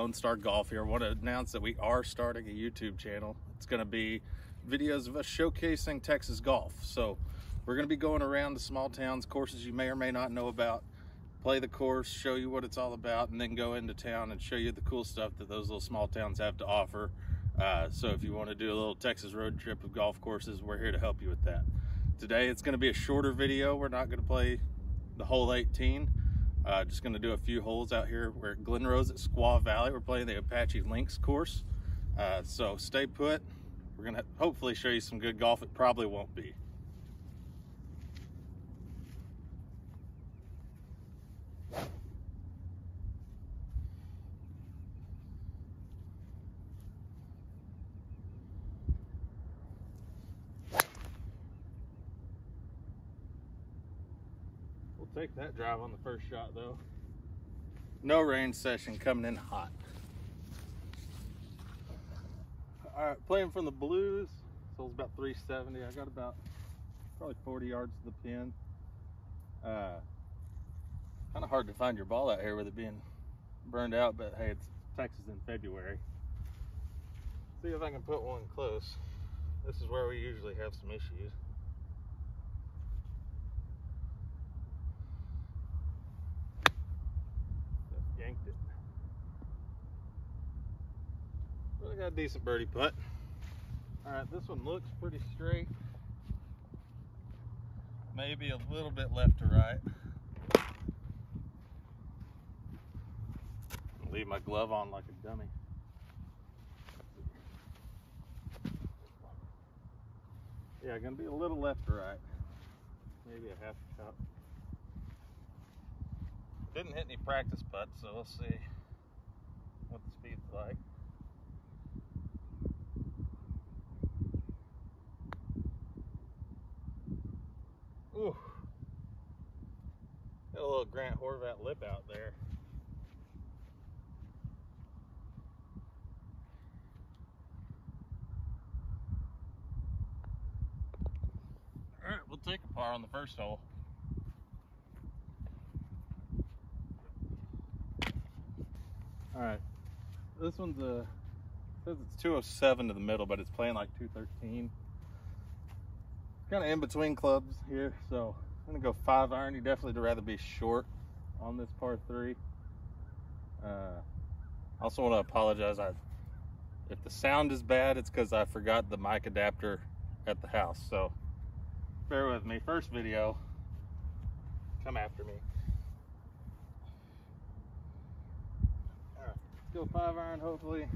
Lone Star Golf here. I want to announce that we are starting a YouTube channel. It's going to be videos of us showcasing Texas golf. So we're going to be going around to small towns, courses you may or may not know about, play the course, show you what it's all about, and then go into town and show you the cool stuff that those little small towns have to offer. Uh, so if you want to do a little Texas road trip of golf courses, we're here to help you with that. Today it's going to be a shorter video. We're not going to play the whole 18. Uh, just going to do a few holes out here. We're at Glen Rose at Squaw Valley. We're playing the Apache Links course. Uh, so stay put. We're going to hopefully show you some good golf. It probably won't be. Take that drive on the first shot though. No range session coming in hot. All right, playing from the blues. So it's about 370. I got about probably 40 yards to the pin. Uh, kind of hard to find your ball out here with it being burned out, but hey, it's Texas in February. See if I can put one close. This is where we usually have some issues. Just yanked it. Really got a decent birdie putt. All right, this one looks pretty straight. Maybe a little bit left to right. Leave my glove on like a dummy. Yeah, gonna be a little left to right. Maybe a half a cup. Didn't hit any practice putts, so we'll see what the speed's like. Ooh. Got a little Grant Horvat lip out there. All right, we'll take a par on the first hole. All right, this one's a says it's 207 to the middle, but it's playing like 213. Kind of in between clubs here, so I'm gonna go five iron. You definitely would rather be short on this par three. Uh, also want to apologize. I if the sound is bad, it's because I forgot the mic adapter at the house. So bear with me. First video, come after me. Let's go five iron. Hopefully,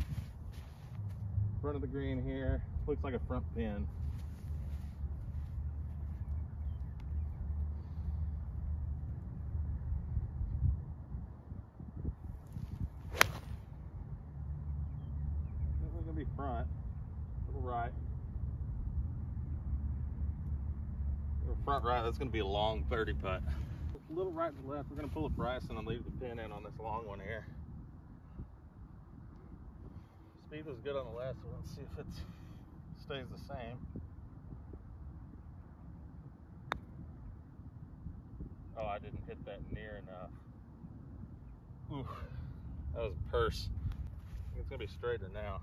front of the green here. Looks like a front pin. Definitely gonna be front, little right. Or front right, that's gonna be a long 30 putt. A little right to left, we're gonna pull a Bryson and leave the pin in on this long one here. Speed was good on the last one, let's see if it stays the same. Oh, I didn't hit that near enough. Ooh, that was a purse. It's gonna be straighter now.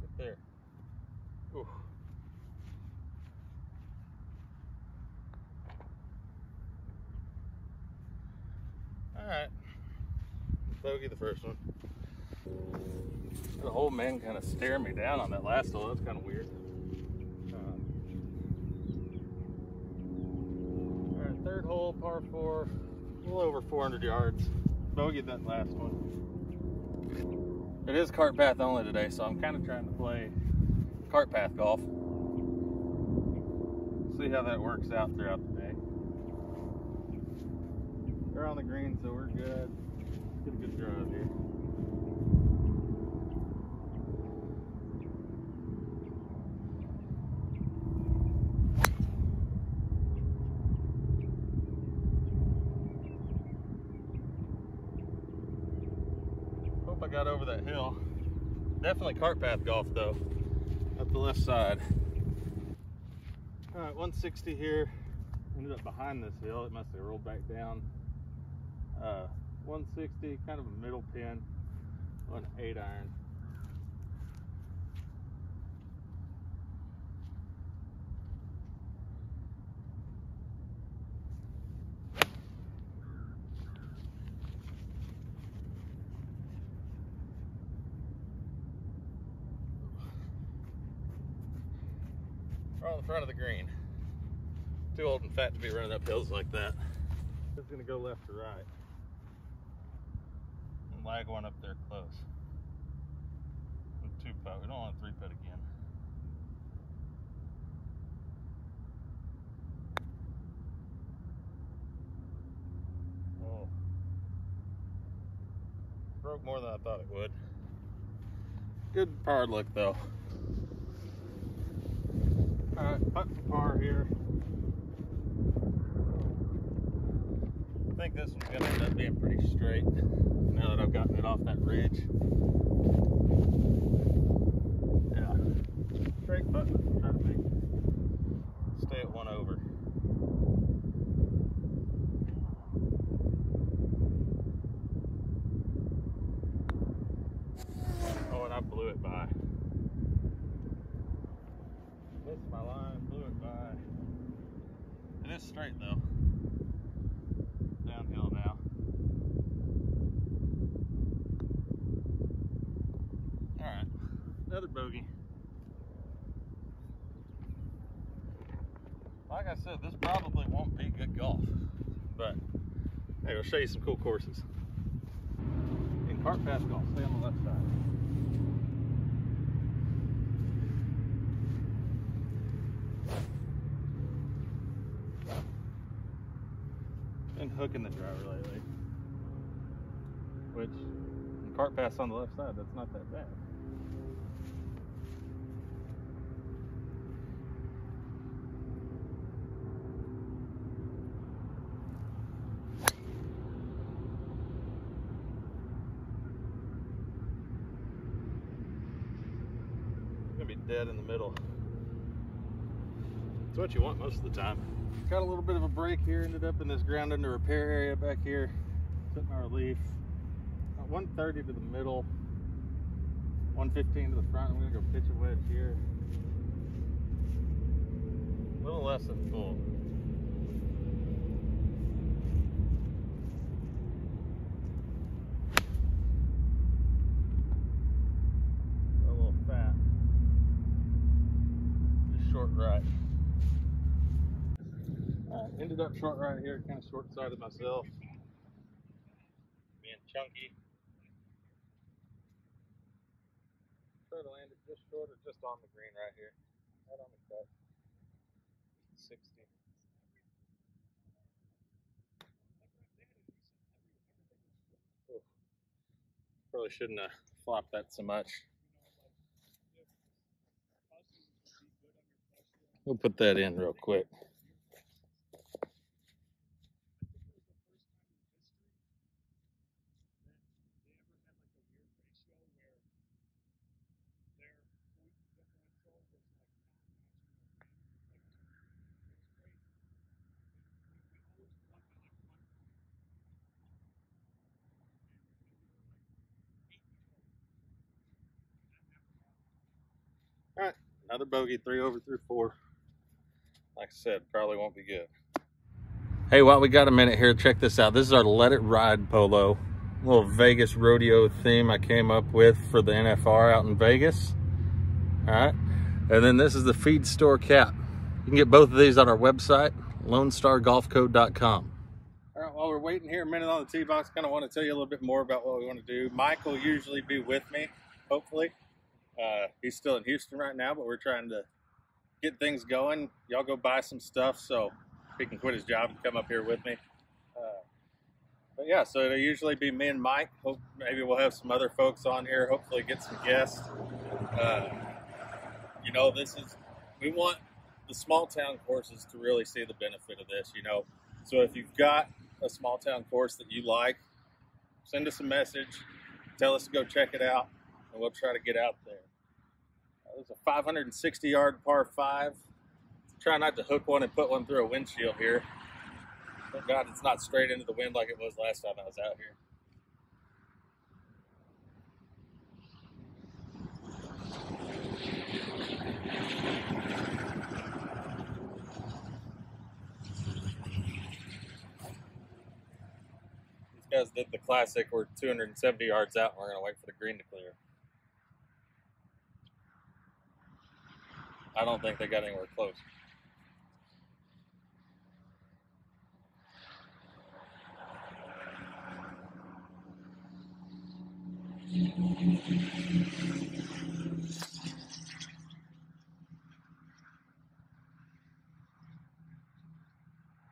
Get there. Ooh. All right. Bogey the first one. Man kind of staring me down on that last hole. That's kind of weird. Uh, all right, third hole, par four, a little over 400 yards. Bogeyed that last one. It is cart path only today, so I'm kind of trying to play cart path golf. See how that works out throughout the day. They're on the green, so we're good. Get a good drive here. Hope I got over that hill. Definitely cart path golf though, up the left side. All right, 160 here. Ended up behind this hill. It must have rolled back down. Uh, 160, kind of a middle pin on eight iron. Front of the green. Too old and fat to be running up hills like that. It's gonna go left or right. And lag one up there close. With two putt. We don't want a three putt again. Oh. Broke more than I thought it would. Good hard look though. Putt for par here. I think this one's gonna end up being pretty straight now that I've gotten it off that ridge. Yeah. Straight putt, stay at one over. Oh, and I blew it by. Missed my line, blew it by. It is straight though. Downhill now. Alright, another. Like I said, this probably won't be good golf, but hey, I'll show you some cool courses. In cart path golf, stay on the left side. Been hooking the driver lately. Which, in cart path on the left side, that's not that bad. Dead in the middle. It's what you want most of the time. Got a little bit of a break here, ended up in this ground under repair area back here, sitting our relief. About uh, 130 to the middle, 115 to the front. I'm gonna go pitch a wedge here. A little less than full. A little fat. Just short right. Uh, ended up short right here, kind of short sided myself. Being chunky. Try to land it just short or just on the green right here. Right on the cut. 60. Oof. Probably shouldn't have flopped that so much. We'll put that in real quick. All right, another bogey, three over through four. Like I said, probably won't be good. Hey, while we got a minute here, check this out. This is our Let It Ride polo. Little Vegas rodeo theme I came up with for the NFR out in Vegas. All right. And then this is the feed store cap. You can get both of these on our website, lonestargolfco.com. All right, while we're waiting here a minute on the tee box, kind of want to tell you a little bit more about what we want to do. Mike will usually be with me, hopefully. Uh, he's still in Houston right now, but we're trying to get things going. Y'all go buy some stuff so he can quit his job and come up here with me. Uh, but yeah, so it'll usually be me and Mike. Hope maybe we'll have some other folks on here. Hopefully, get some guests. Uh, you know, this is we want the small town courses to really see the benefit of this. You know, so if you've got a small town course that you like, send us a message. Tell us to go check it out, and we'll try to get out there. Uh, It's a 560 yard par five. Try not to hook one and put one through a windshield here. Thank God it's not straight into the wind like it was last time I was out here. These guys did the classic. We're 270 yards out and we're going to wait for the green to clear. I don't think they got anywhere close.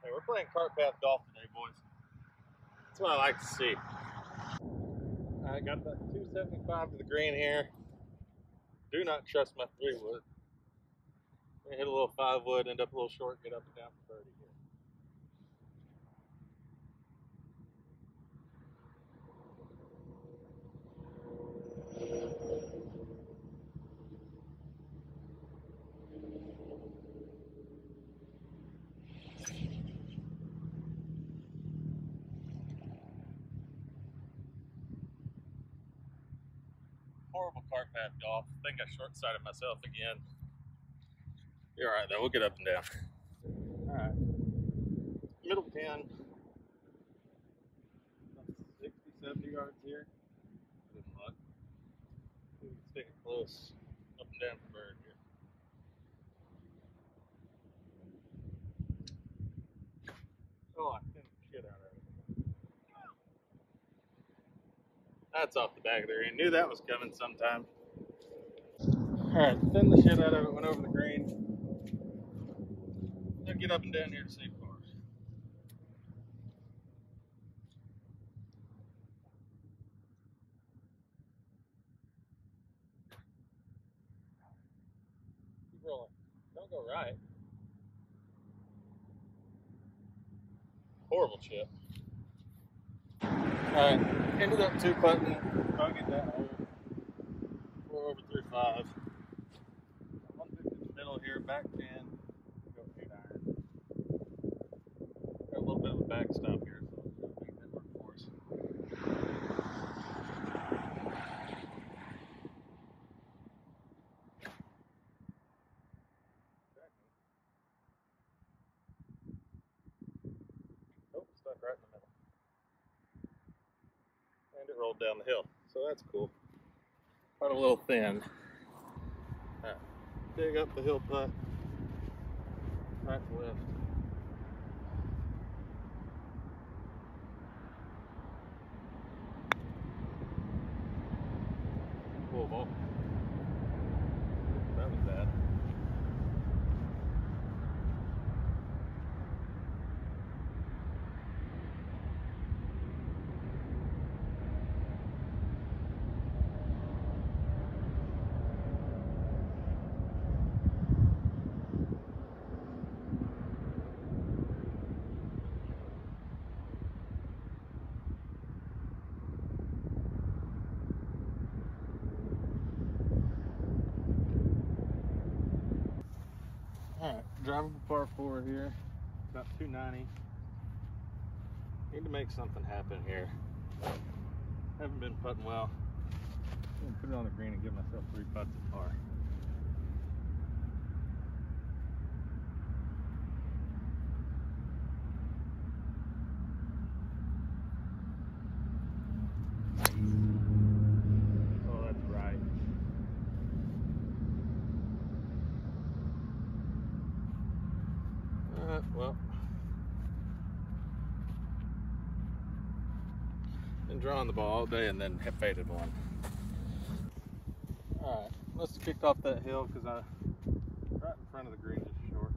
Hey, we're playing cart path golf today, boys. That's what I like to see. I got about 275 to the green here. Do not trust my three wood. We hit a little five wood, end up a little short, get up and down for birdie here. Horrible cart path golf. think I short sighted myself again. All right though. We'll get up and down. All right. Middle 10. 60, 70 yards here. Good luck. We can stick it close. Up and down the bird here. Oh, I pinned the shit out of it. That's off the back of the green. Knew that was coming sometime. Alright, thin the shit out of it, went over the green. Get up and down here to save cars. Keep rolling. Don't go right. Horrible chip. Alright, ended up two putting. I'll get that hole. Four over three five. One in the middle here, back. Go eight iron. Got a little bit of a backstop here, so right down the hill, so that's cool. Quite a little thin. Alright, dig up the hill putt. Right to left. Cool ball. That was bad. Alright, drivable par four here. About 290. Need to make something happen here. Haven't been putting well. I'm gonna put it on the green and give myself three putts at par. Oh, that's right. Uh, well. Been drawing the ball all day and then hit faded one. Alright, must have kicked off that hill because I right in front of the green just short.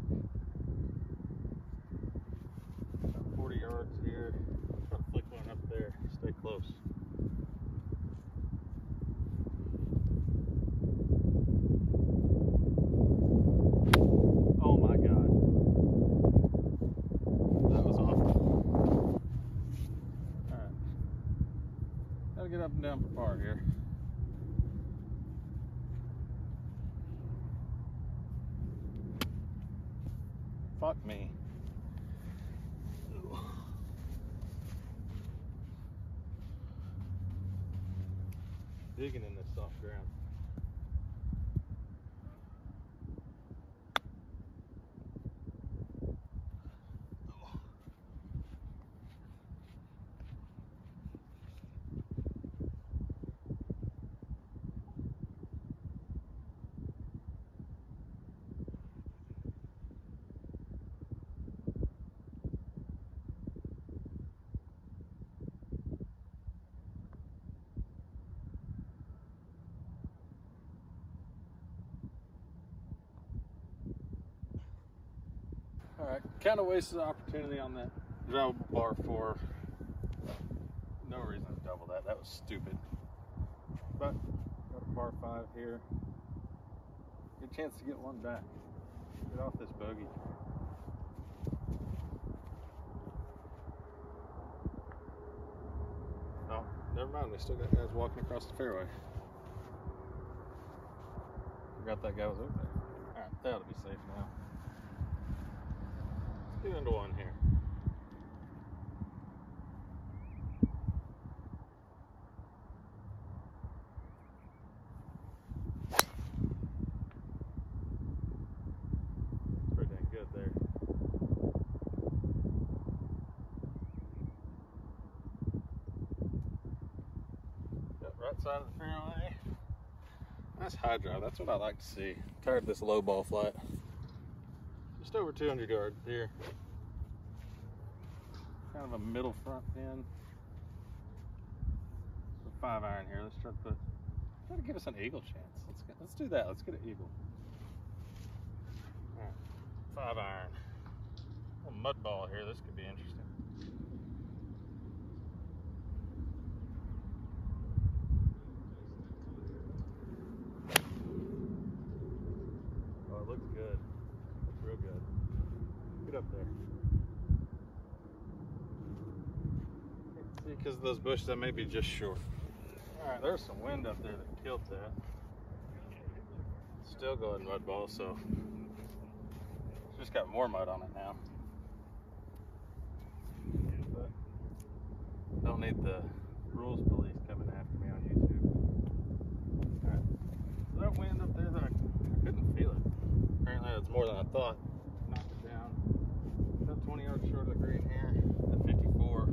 About 40 yards here. Try to flick one up there. Stay close. Oh my god. That was awful. Alright. Gotta get up and down for par here. fuck me. Digging in this soft ground. Kind of wasted an opportunity on that drivable par four. No reason to double that. That was stupid. But got a par five here. Good chance to get one back. Get off this bogey. Oh, never mind. We still got guys walking across the fairway. Forgot that guy was over there. All right, that'll be safe now. Into one here. Pretty dang good there. Got right side of the fairway. Nice high drive. That's what I like to see. Tired of this low ball flat. Just over 200 yards here. Kind of a middle front pin. So five iron here. Let's try to put. Try to give us an eagle chance. Let's get, let's do that. Let's get an eagle. All right, five iron. A mud ball here. This could be interesting. Oh, it looks good. Looks real good. Get up there. See, because of those bushes, that may be just short. All right, there's some wind up there that killed that. Still going mud ball, so it's just got more mud on it now. But don't need the rules police coming after me on YouTube. All right, so that wind up there that I, I couldn't feel it. Apparently, it's more than I thought. Knocked it down. About 20 yards short of the green here at 54.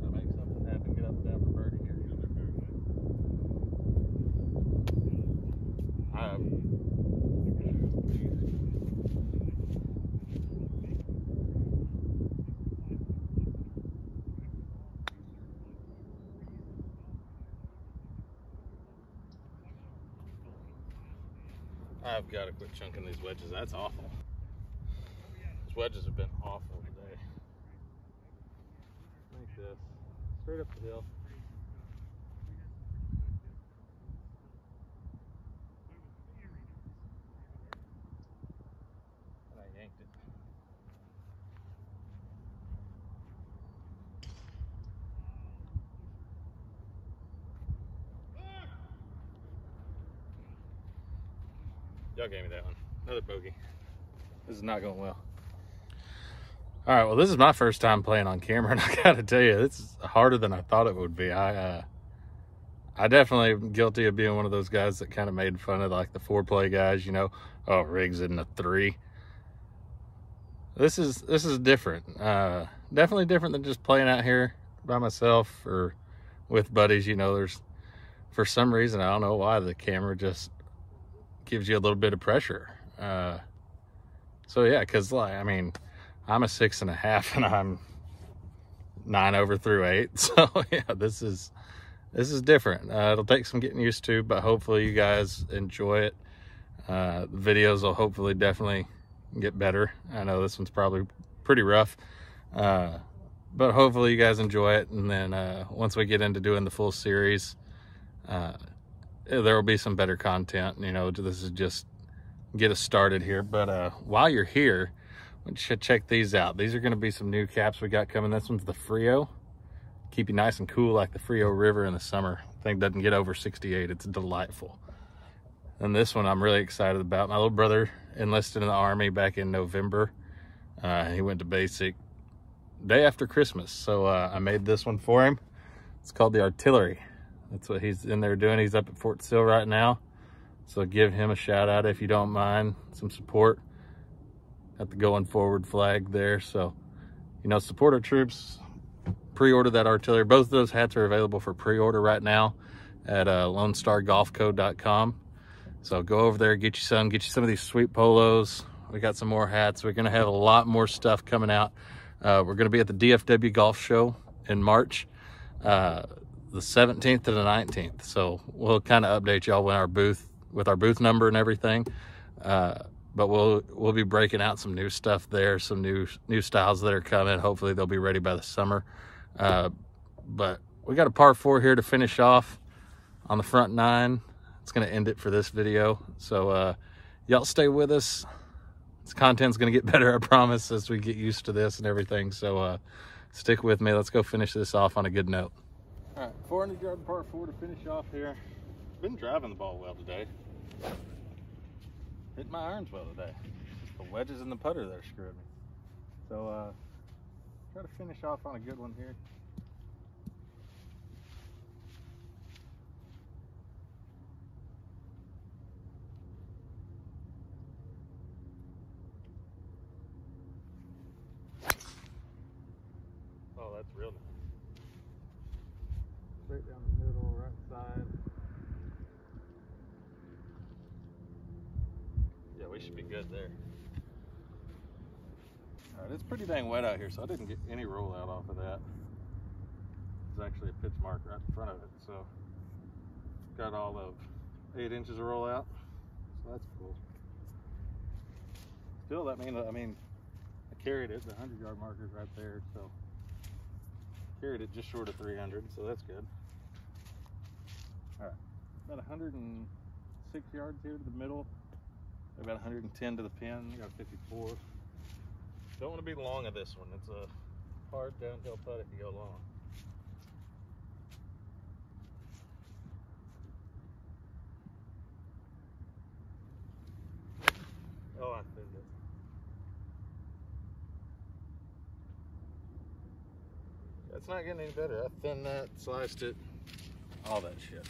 Gotta make something happen. Get up and down for birdie here. I I've got to quit chunking these wedges. That's awful. These wedges have been awful today. Like this. Straight up the hill. And I yanked it. Gave me that one. Another bogey. This is not going well. All right, well, this is my first time playing on camera, and I gotta tell you, this is harder than I thought it would be. I, uh, I definitely am guilty of being one of those guys that kind of made fun of like the Fore Play guys. You know, oh, Riggs in the three. This is this is different. Uh, definitely different than just playing out here by myself or with buddies. You know, there's for some reason I don't know why the camera just gives you a little bit of pressure. Uh, so yeah, because like I mean, I'm a six and a half, and I'm nine over through eight. So yeah, this is this is different. Uh, it'll take some getting used to, but hopefully you guys enjoy it. Uh, the videos will hopefully definitely get better. I know this one's probably pretty rough, uh, but hopefully you guys enjoy it. And then uh, once we get into doing the full series, uh, there will be some better content. You know, this is just get us started here. But uh, while you're here, you should check these out. These are going to be some new caps we got coming. This one's the Frio. Keep you nice and cool like the Frio River in the summer. Thing doesn't get over 68. It's delightful. And this one I'm really excited about. My little brother enlisted in the Army back in November. Uh, he went to basic day after Christmas. So uh, I made this one for him. It's called the Artillery. That's what he's in there doing. He's up at Fort Sill right now. So give him a shout out if you don't mind. Some support. Got the going forward flag there. So, you know, support our troops. Pre-order that artillery. Both of those hats are available for pre-order right now at uh, LoneStarGolfCo.com. So go over there, get you some, get you some of these sweet polos. We got some more hats. We're gonna have a lot more stuff coming out. Uh, we're gonna be at the DFW Golf Show in March, uh, the 17th to the 19th. So we'll kind of update y'all when our booth, with our booth number and everything. Uh, but we'll we'll be breaking out some new stuff there, some new new styles that are coming. Hopefully they'll be ready by the summer. Uh, but we got a par four here to finish off on the front nine it's going to end it for this video. So uh, y'all stay with us. This content's going to get better, I promise, as we get used to this and everything. So uh, stick with me. Let's go finish this off on a good note. All right, 400 yard par four to finish off here. Been driving the ball well today. Hit my irons well today. the wedges and the putter that are screwing me. So uh, try to finish off on a good one here. that's real nice. Straight down the middle, right side. Yeah, we should be good there. All right, it's pretty dang wet out here, so I didn't get any rollout off of that. There's actually a pitch mark right in front of it, so got all of eight inches of rollout, so that's cool. Still, that means I mean I carried it. The hundred yard marker's right there, so Carried it just short of 300, so that's good. All right, about 106 yards here to the middle, about 110 to the pin. got 54. Don't want to be long of this one. It's a hard downhill putt if you go long. Oh, I thinned it. It's not getting any better. I thinned that, sliced it, all that shit.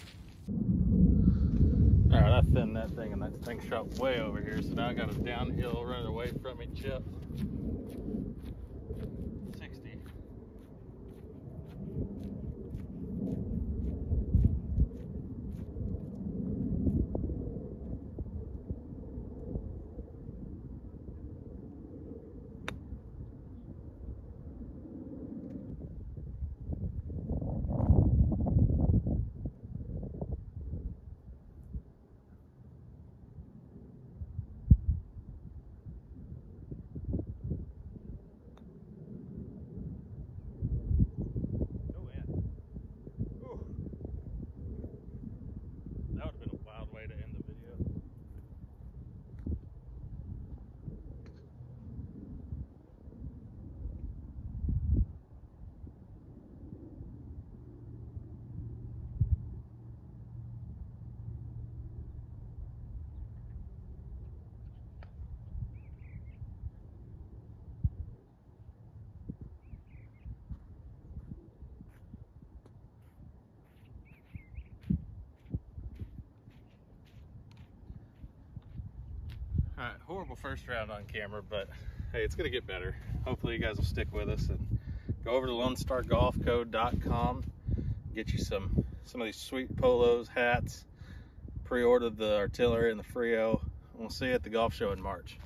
All right, I thinned that thing and that thing shot way over here. So now I got a downhill running away from me chip. All right, horrible first round on camera, but hey, it's gonna get better. Hopefully you guys will stick with us and go over to LoneStarGolfCo.com, get you some some of these sweet polos, hats, pre-order the artillery and the Frio, we'll see you at the golf show in March.